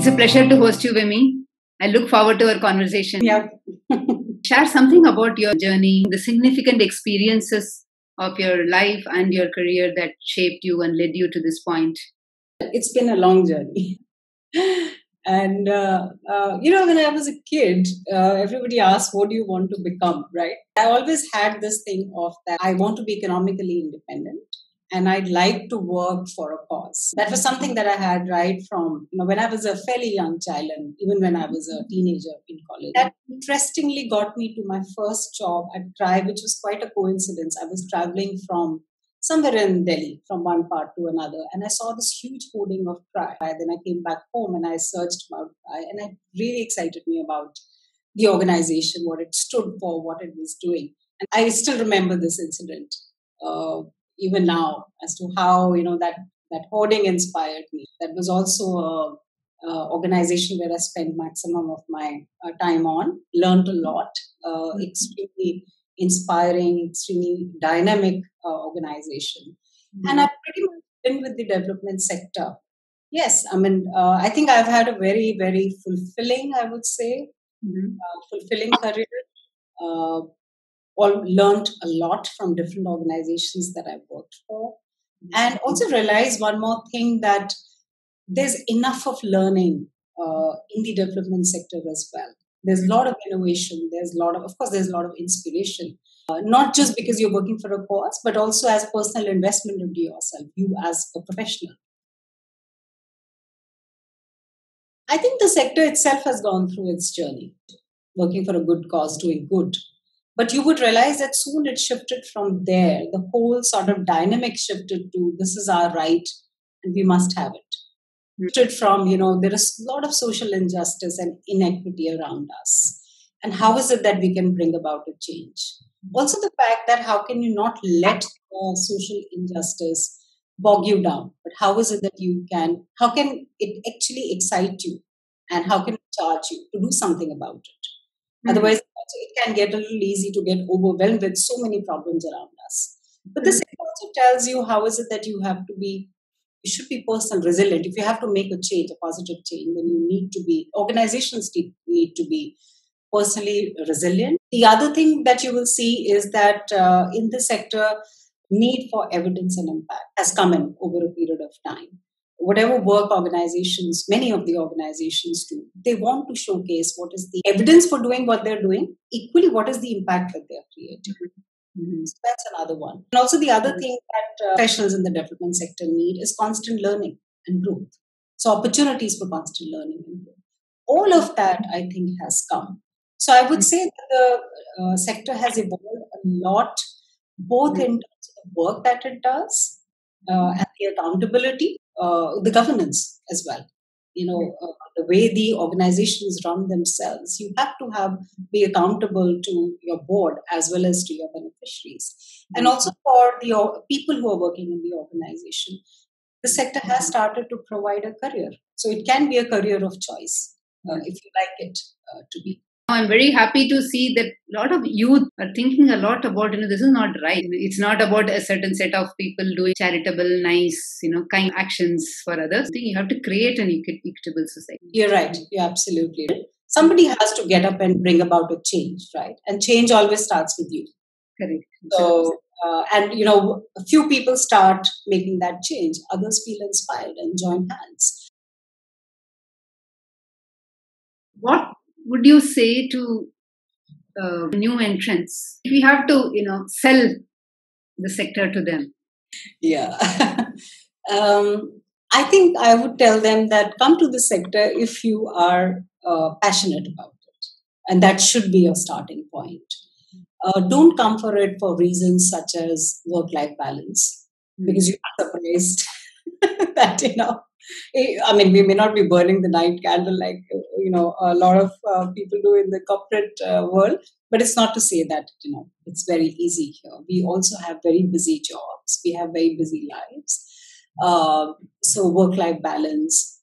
It's a pleasure to host you, Vimmi. I look forward to our conversation. Yeah. Share something about your journey, the significant experiences of your life and your career that shaped you and led you to this point. It's been a long journey. and, uh, uh, you know, when I was a kid, uh, everybody asked, What do you want to become? Right? I always had this thing of that I want to be economically independent and I'd like to work for a cause. That was something that I had right from, you know, when I was a fairly young child and even when I was a teenager in college. That interestingly got me to my first job at TRAI, which was quite a coincidence. I was traveling from somewhere in Delhi from one part to another and I saw this huge hoarding of TRAI. Then I came back home and I searched about TRAI and it really excited me about the organization, what it stood for, what it was doing. And I still remember this incident. Uh, even now as to how you know that that hoarding inspired me. That was also a, a organization where I spent maximum of my uh, time on. Learned a lot. Uh, mm-hmm. Extremely inspiring, extremely dynamic uh, organization, mm-hmm. and I've pretty much been with the development sector. Yes, I mean uh, I think I've had a very very fulfilling, I would say, mm-hmm. Uh, fulfilling career. All learned a lot from different organizations that I've worked for. And also realized one more thing that there's enough of learning uh, in the development sector as well. There's a lot of innovation. There's a lot of, of course, there's a lot of inspiration. Uh, not just because you're working for a cause, but also as personal investment into yourself, you as a professional. I think the sector itself has gone through its journey, working for a good cause, doing good. But you would realize that soon it shifted from there. The whole sort of dynamic shifted to this is our right and we must have it. Mm-hmm. Shifted from, you know, there is a lot of social injustice and inequity around us. And how is it that we can bring about a change? Also, the fact that how can you not let uh, social injustice bog you down? But how is it that you can, how can it actually excite you? And how can it charge you to do something about it? Mm-hmm. Otherwise, it can get a little easy to get overwhelmed with so many problems around us. But this mm-hmm. also tells you how is it that you have to be, you should be personal resilient. If you have to make a change, a positive change, then you need to be, organizations need to be personally resilient. The other thing that you will see is that uh, in the sector, need for evidence and impact has come in over a period of time whatever work organizations, many of the organizations do, they want to showcase what is the evidence for doing what they're doing, equally, what is the impact that they're creating. Mm-hmm. So that's another one. And also, the other mm-hmm. thing that uh, professionals in the development sector need is constant learning and growth. So, opportunities for constant learning and growth. All of that, I think, has come. So, I would say that the uh, sector has evolved a lot, both in terms of the work that it does uh, and the accountability uh, the governance as well. You know uh, the way the organizations run themselves you have to have be accountable to your board as well as to your beneficiaries. And mm-hmm. also for the people who are working in the organization the sector has mm-hmm. started to provide a career. So it can be a career of choice uh, if you like it uh, to be I'm very happy to see that a lot of youth are thinking a lot about, you know, this is not right. It's not about a certain set of people doing charitable, nice, you know, kind actions for others. I think you have to create an equitable society. You're right. You're absolutely right. Somebody has to get up and bring about a change, right? And change always starts with you. Correct. So, uh, and you know, a few people start making that change, others feel inspired and join hands. What would you say to uh, new entrants if we have to you know sell the sector to them? Yeah. Um, i think i would tell them that come to the sector if you are uh, passionate about it. And that should be your starting point. Uh, don't come for it for reasons such as work life balance because you're surprised that you know I mean, we may not be burning the night candle like you know a lot of uh, people do in the corporate uh, world, but it's not to say that you know it's very easy here. We also have very busy jobs. We have very busy lives. Uh, so work-life balance,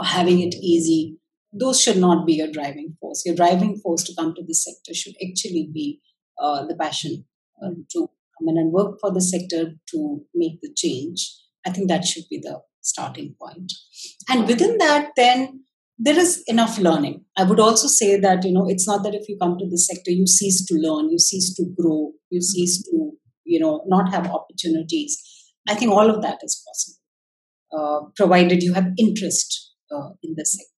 having it easy, those should not be your driving force. Your driving force to come to the sector should actually be uh, the passion uh, to come in and work for the sector to make the change. I think that should be the starting point. And within that, then there is enough learning. I would also say that, you know, it's not that if you come to this sector, you cease to learn, you cease to grow, you cease to, you know, not have opportunities. I think all of that is possible, uh, provided you have interest uh, in the sector.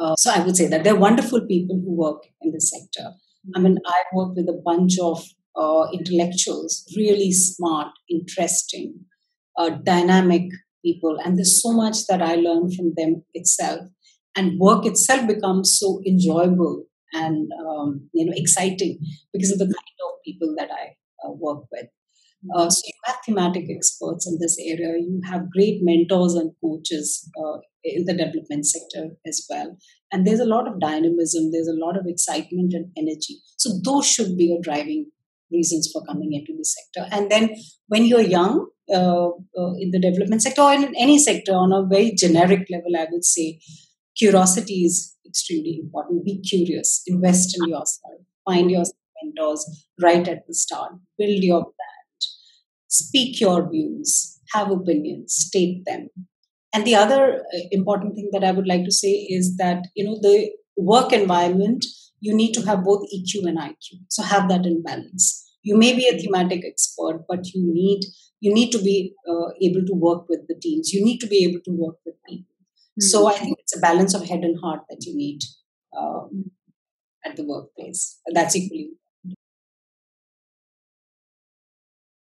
Uh, so I would say that there are wonderful people who work in the sector. I mean, I work with a bunch of uh, intellectuals, really smart, interesting, uh, dynamic people, and there's so much that I learn from them itself. And work itself becomes so enjoyable and um, you know exciting because of the kind of people that I uh, work with. Uh, so you have thematic experts in this area. You have great mentors and coaches uh, in the development sector as well. And there's a lot of dynamism. There's a lot of excitement and energy. So those should be your driving reasons for coming into the sector. And then when you're young uh, uh, in the development sector or in any sector, on a very generic level, I would say curiosity is extremely important. Be curious. Invest in yourself. Find your mentors right at the start. Build your brand, speak your views, have opinions, state them. And the other uh, important thing that I would like to say is that, you know, the work environment, you need to have both EQ and IQ. So have that in balance. You may be a thematic expert, but you need you need to be uh, able to work with the teams. You need to be able to work with people. Mm-hmm. So I think it's a balance of head and heart that you need um, at the workplace. That's equally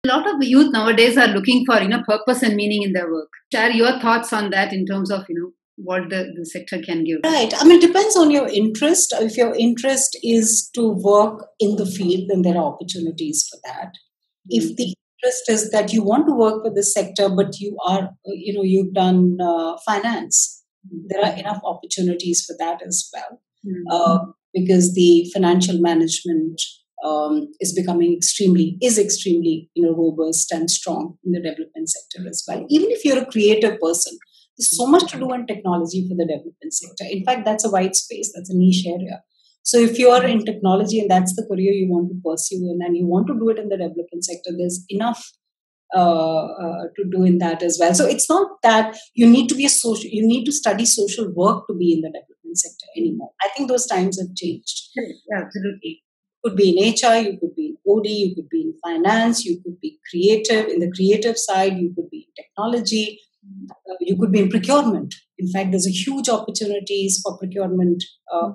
a lot of youth nowadays are looking for you know purpose and meaning in their work share your thoughts on that in terms of you know what the, the sector can give right i mean it depends on your interest if your interest is to work in the field then there are opportunities for that mm-hmm. if the interest is that you want to work with the sector but you are you know you've done uh, finance there are enough opportunities for that as well mm-hmm. uh, because the financial management um, is becoming extremely is extremely you know robust and strong in the development sector as well. Even if you're a creative person, there's so much to do in technology for the development sector. In fact, that's a white space. That's a niche area. So if you are in technology and that's the career you want to pursue and, and you want to do it in the development sector, there's enough uh, uh, to do in that as well. So it's not that you need to be a social, you need to study social work to be in the development sector anymore. I think those times have changed. Yeah, absolutely could be in HR, you could be in OD, you could be in finance, you could be creative. In the creative side, you could be in technology, uh, you could be in procurement. In fact, there's a huge opportunities for procurement uh,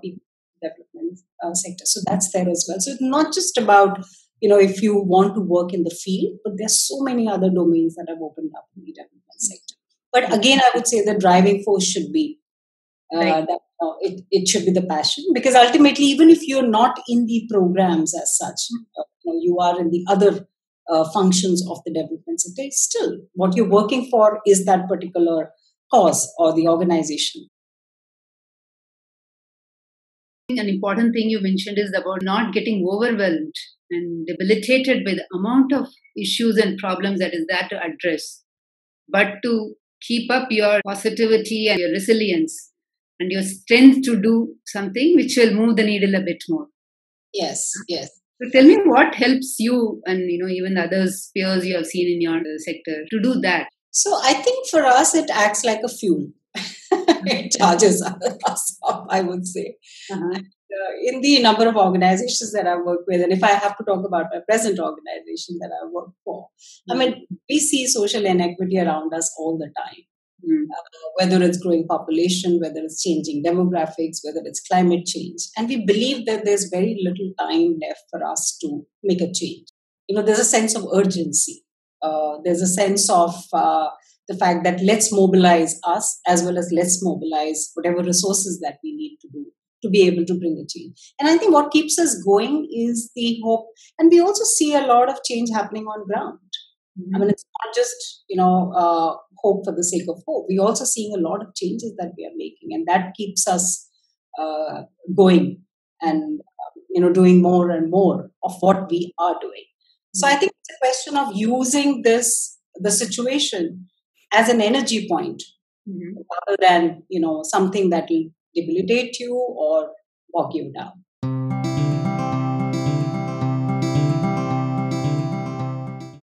development uh, sector. So that's there as well. So it's not just about you know if you want to work in the field, but there's so many other domains that have opened up in the development sector. But again, I would say the driving force should be uh, right. that it, it should be the passion because ultimately even if you're not in the programs as such uh, you, know, you are in the other uh, functions of the development sector still what you're working for is that particular cause or the organization an important thing you mentioned is about not getting overwhelmed and debilitated by the amount of issues and problems that is there to address but to keep up your positivity and your resilience and your strength to do something which will move the needle a bit more. Yes, yes. So tell me what helps you and you know even others peers you have seen in your sector to do that. So I think for us it acts like a fuel. it charges us up, I would say. Uh-huh. Uh, in the number of organizations that I work with, and if I have to talk about my present organization that I work for, mm-hmm. I mean, we see social inequity around us all the time. Mm. Uh, whether it's growing population, whether it's changing demographics, whether it's climate change. And we believe that there's very little time left for us to make a change. You know, there's a sense of urgency. Uh, there's a sense of uh, the fact that let's mobilize us as well as let's mobilize whatever resources that we need to do to be able to bring a change. And I think what keeps us going is the hope. And we also see a lot of change happening on ground. Mm-hmm. I mean, it's not just you know uh, hope for the sake of hope. We're also seeing a lot of changes that we are making, and that keeps us uh, going and uh, you know doing more and more of what we are doing. So I think it's a question of using this the situation as an energy point mm-hmm. rather than you know something that will debilitate you or bog you down.